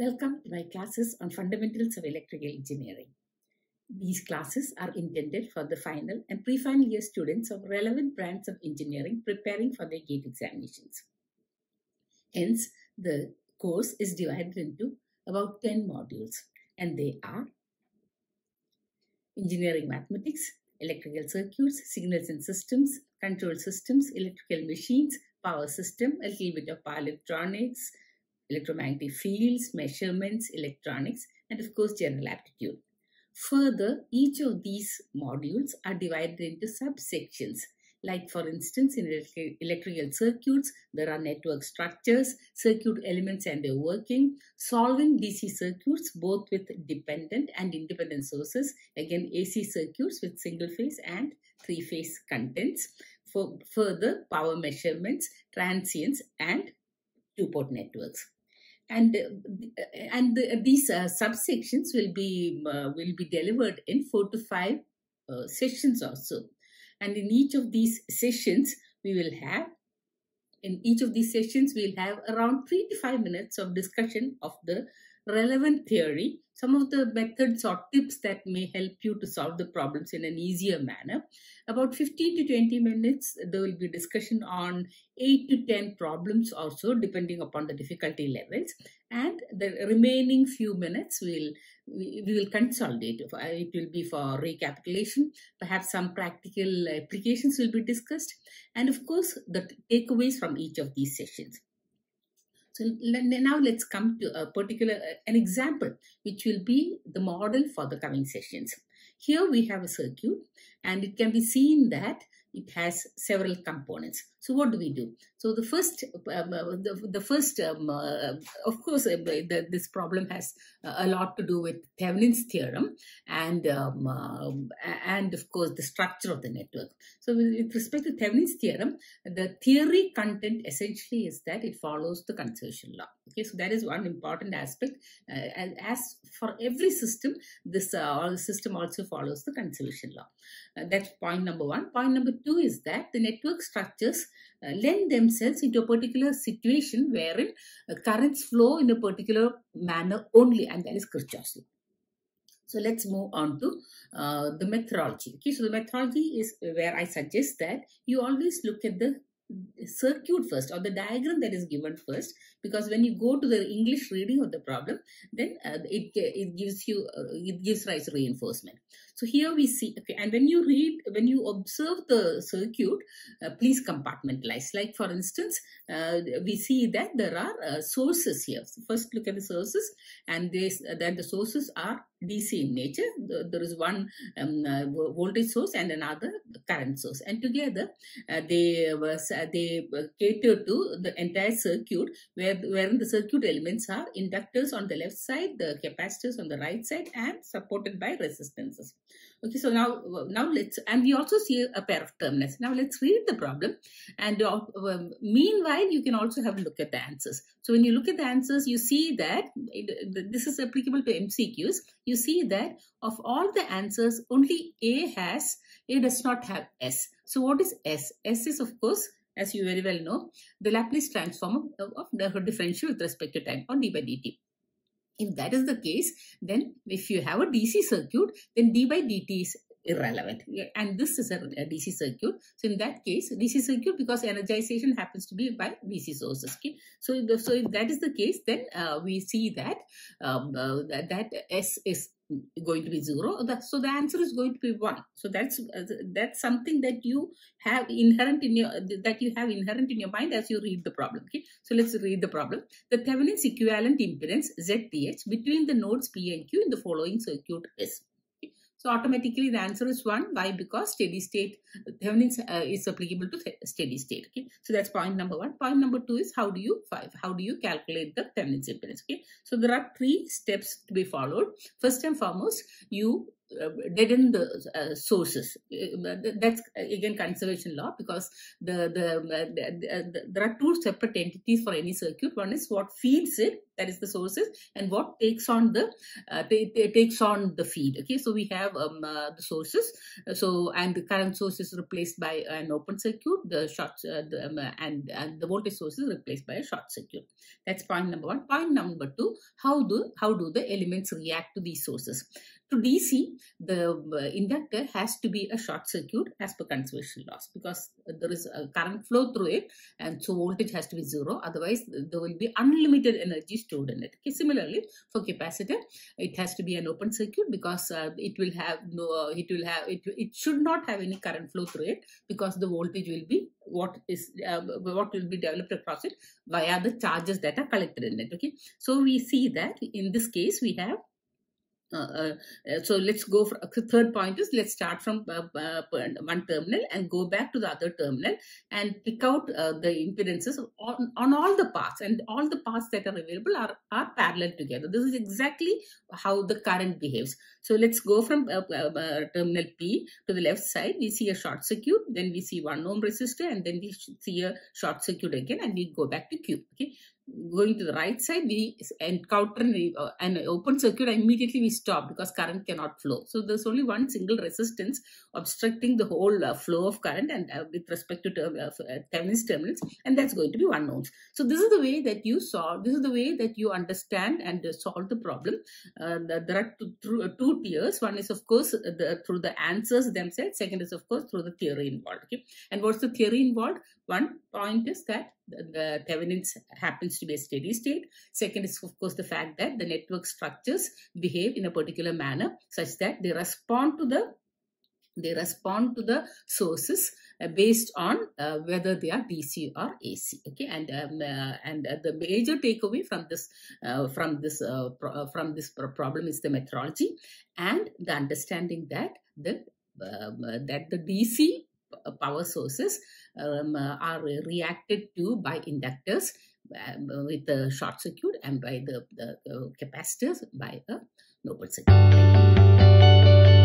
Welcome to my classes on fundamentals of electrical engineering. These classes are intended for the final and pre-final year students of relevant branches of engineering preparing for their GATE examinations. Hence, the course is divided into about 10 modules and they are Engineering Mathematics, Electrical Circuits, Signals and Systems, Control Systems, Electrical Machines, Power System, a little bit of power electronics, electromagnetic fields, measurements, electronics, and of course general aptitude. Further, each of these modules are divided into subsections. Like for instance, in electrical circuits, there are network structures, circuit elements and their working, solving DC circuits both with dependent and independent sources, again AC circuits with single phase and three phase contents, for further power measurements, transients and two-port networks and uh, and the, these uh, subsections will be uh, will be delivered in four to five uh, sessions or so and in each of these sessions we will have in each of these sessions we'll have around three to five minutes of discussion of the relevant theory some of the methods or tips that may help you to solve the problems in an easier manner. About 15 to 20 minutes, there will be discussion on 8 to 10 problems also, depending upon the difficulty levels. And the remaining few minutes, we'll, we, we will consolidate. It will be for recapitulation. Perhaps some practical applications will be discussed. And of course, the takeaways from each of these sessions. So now let's come to a particular, uh, an example, which will be the model for the coming sessions. Here we have a circuit and it can be seen that it has several components. So what do we do? So the first, um, uh, the, the first, um, uh, of course, uh, the, this problem has a lot to do with Thevenin's theorem and um, uh, and of course the structure of the network. So with respect to Thevenin's theorem, the theory content essentially is that it follows the conservation law. Okay, so that is one important aspect. Uh, and as for every system, this uh, system also follows the conservation law. that's point number one. Point number two is that the network structures uh, lend themselves into a particular situation wherein uh, currents flow in a particular manner only, and that is Kirchhoff's law. So let's move on to uh, the methodology. Okay, so the methodology is where I suggest that you always look at the circuit first or the diagram that is given first because when you go to the English reading of the problem then uh, it, it gives you uh, it gives rise to reinforcement. So here we see okay and when you read when you observe the circuit uh, please compartmentalize like for instance uh, we see that there are uh, sources here. So first look at the sources and this that the sources are DC in nature. There is one um, uh, voltage source and another current source, and together uh, they was uh, they cater to the entire circuit, where wherein the circuit elements are inductors on the left side, the capacitors on the right side, and supported by resistances. Okay, so now now let's and we also see a pair of terminals. Now let's read the problem, and uh, um, meanwhile you can also have a look at the answers. So when you look at the answers, you see that this is applicable to MCQs. You see that of all the answers, only A has A does not have S. So what is S? S is of course as you very well know, the Laplace transform of, of the differential with respect to time or d by dt. If that is the case, then if you have a DC circuit, then d by dt is irrelevant. And this is a, DC circuit. So in that case, DC circuit because energization happens to be by DC sources. Okay? So, if so if that is the case, then uh, we see that, um, uh, that that S is going to be zero. So the answer is going to be one. So that's uh, that's something that you have inherent in your that you have inherent in your mind as you read the problem okay? So let's read the problem. The thevenin's equivalent impedance zth between the nodes p and q in the following circuit is so automatically the answer is 1. Why? Because steady state, Thevenin's uh, is applicable to steady state. Okay. So that's point number 1. Point number 2 is how do you five? How do you calculate the Thevenin's impedance? Okay. So there are three steps to be followed. First and foremost, you deaden the uh, sources. Uh, uh that's uh, again conservation law because the, the, uh, the, the, there are two separate entities for any circuit. One is what feeds it, that is the sources, and what takes on the takes on the feed. Okay, so we have um, the sources. So and the current source is replaced by an open circuit. The short the, um, and and the voltage source is replaced by a short circuit. That's point number one. Point number two: how do how do the elements react to these sources? To DC, the uh, inductor has to be a short circuit as per conservation laws because there is a current flow through it and so voltage has to be zero. Otherwise, there will be unlimited energy stored in it. Okay, similarly, for capacitor, it has to be an open circuit because uh, it will have no, it will have, it, it should not have any current flow through it because the voltage will be what is, uh, what will be developed across it via the charges that are collected in it. Okay, so we see that in this case, we have uh, uh, so let's go for third point is let's start from uh, uh, one terminal and go back to the other terminal and pick out uh, the impedances on, on all the paths and all the paths that are available are, are parallel together. This is exactly how the current behaves. So let's go from uh, terminal P to the left side. We see a short circuit, then we see one ohm resistor and then we see a short circuit again and we go back to Q. Okay going to the right side, we encounter uh, an open circuit, immediately we stop because current cannot flow. So there's only one single resistance obstructing the whole uh, flow of current and uh, with respect to term, uh, uh Thevenin's terminals, and that's going to be 1 ohms. So this is the way that you solve, this is the way that you understand and uh, solve the problem. there are two, two, tiers. One is, of course, the, through the answers themselves. Second is, of course, through the theory involved. Okay? And what's the theory involved? One point is that the Thevenin's happens to be a steady state. Second is, of course, the fact that the network structures behave in a particular manner such that they respond to the they respond to the sources uh, based on uh, whether they are DC or AC. Okay, and um, uh, and uh, the major takeaway from this uh, from this from this problem is the methodology and the understanding that the um, that the DC power sources um, uh, are reacted to by inductors uh, with the short circuit and by the, the, the capacitors by a open circuit.